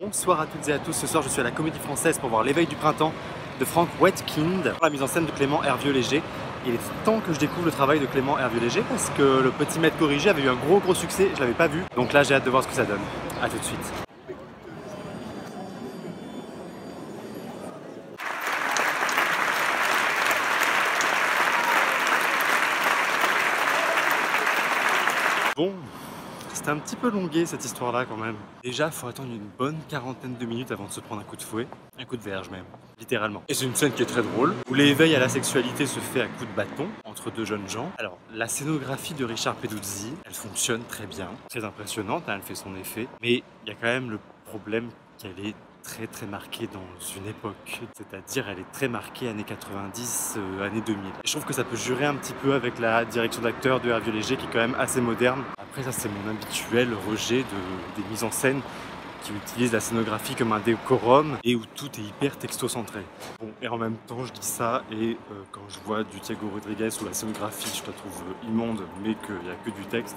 Bonsoir à toutes et à tous, ce soir je suis à la Comédie Française pour voir l'éveil du printemps de Frank Wetkind, la mise en scène de Clément Hervieux-Léger. Il est temps que je découvre le travail de Clément Hervieux-Léger parce que le petit maître corrigé avait eu un gros gros succès, je l'avais pas vu, donc là j'ai hâte de voir ce que ça donne. A tout de suite. Bon, c'était un petit peu longué cette histoire-là quand même. Déjà, faut attendre une bonne quarantaine de minutes avant de se prendre un coup de fouet, un coup de verge même, littéralement. Et c'est une scène qui est très drôle, où l'éveil à la sexualité se fait à coup de bâton entre deux jeunes gens. Alors, la scénographie de Richard Peduzzi, elle fonctionne très bien, très impressionnante, hein, elle fait son effet, mais il y a quand même le problème qu'elle est très très marquée dans une époque, c'est-à-dire elle est très marquée années 90, euh, années 2000. Et je trouve que ça peut jurer un petit peu avec la direction d'acteur de Hervieux Léger qui est quand même assez moderne. Après ça c'est mon habituel rejet de, des mises en scène qui utilisent la scénographie comme un décorum et où tout est hyper texto-centré. Bon, et en même temps, je dis ça, et euh, quand je vois du Thiago Rodriguez où la scénographie, je la trouve immonde, mais qu'il n'y a que du texte,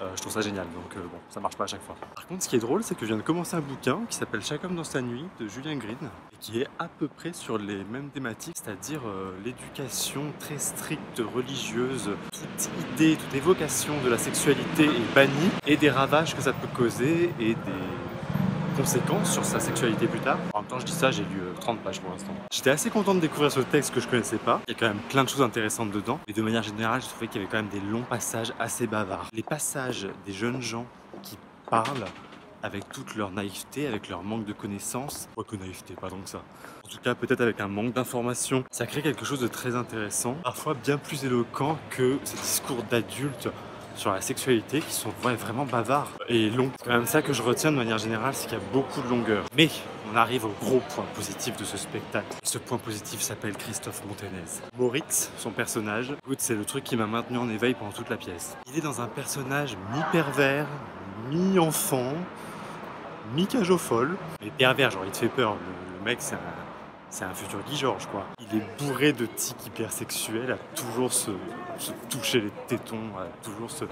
euh, je trouve ça génial, donc euh, bon, ça marche pas à chaque fois. Par contre, ce qui est drôle, c'est que je viens de commencer un bouquin qui s'appelle Chaque homme dans sa nuit de Julien Green et qui est à peu près sur les mêmes thématiques, c'est-à-dire euh, l'éducation très stricte religieuse, toute idée, toute évocation de la sexualité est bannie et des ravages que ça peut causer et des conséquences sur sa sexualité plus tard. En même temps, je dis ça, j'ai lu 30 pages pour l'instant. J'étais assez content de découvrir ce texte que je connaissais pas. Il y a quand même plein de choses intéressantes dedans. Et de manière générale, je trouvais qu'il y avait quand même des longs passages assez bavards. Les passages des jeunes gens qui parlent avec toute leur naïveté, avec leur manque de connaissances. Quoi que naïveté, pas donc ça. En tout cas, peut-être avec un manque d'informations. Ça crée quelque chose de très intéressant, parfois bien plus éloquent que ces discours d'adultes sur la sexualité qui sont vraiment bavards et longs. C'est quand même ça que je retiens de manière générale, c'est qu'il y a beaucoup de longueur. Mais on arrive au gros point positif de ce spectacle. Ce point positif s'appelle Christophe Montenez. Moritz, son personnage, c'est le truc qui m'a maintenu en éveil pendant toute la pièce. Il est dans un personnage mi-pervers, mi-enfant, mi-cage au folle. Mais pervers, genre il te fait peur. Le, mec, c'est un c'est un futur Guy Georges quoi. Il est bourré de tics hypersexuels, à toujours se, toucher les tétons, à toujours se,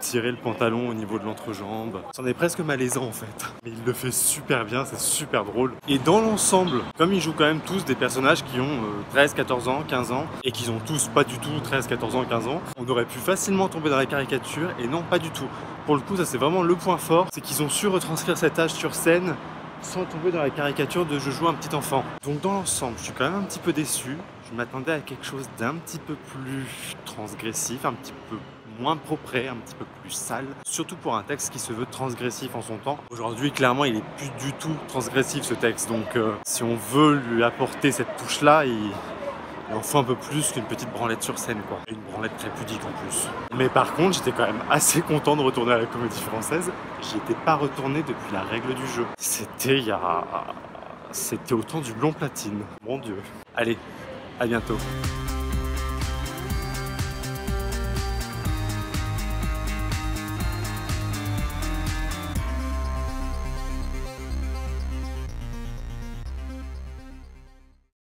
tirer le pantalon au niveau de l'entrejambe. C'en est presque malaisant en fait. Mais il le fait super bien, c'est super drôle. Et dans l'ensemble, comme ils jouent quand même tous des personnages qui ont 13, euh, 14 ans, 15 ans, et qui ont tous pas du tout 13, 14 ans, 15 ans, on aurait pu facilement tomber dans la caricature, et non, pas du tout. Pour le coup, ça c'est vraiment le point fort, c'est qu'ils ont su retranscrire cet âge sur scène sans tomber dans la caricature de je joue un petit enfant. Donc dans l'ensemble, je suis quand même un petit peu déçu. Je m'attendais à quelque chose d'un petit peu plus transgressif, un petit peu moins propre, un petit peu plus sale, surtout pour un texte qui se veut transgressif en son temps. Aujourd'hui, clairement, il est plus du tout transgressif ce texte, donc euh, si on veut lui apporter cette touche-là, il, il en faut un peu plus qu'une petite branlette sur scène, quoi. une branlette très pudique en plus. Mais par contre, j'étais quand même assez content de retourner à la comédie française. J'y étais pas retourné depuis la règle du jeu. C'était il y a... C'était au du blond platine. Mon dieu. Allez, à bientôt.